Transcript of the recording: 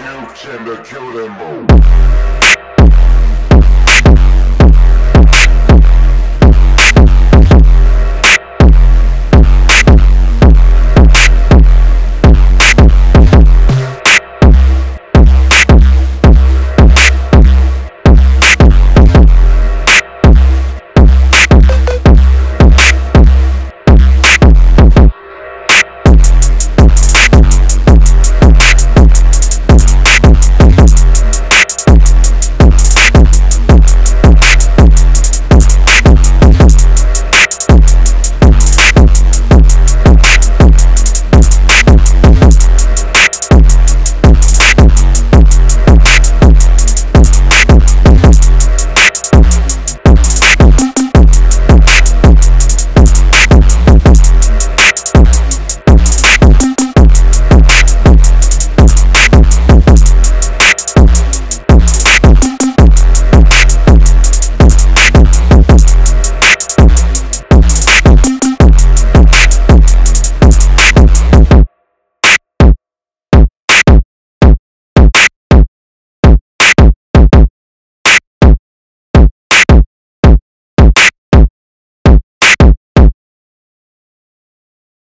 You can kill them all.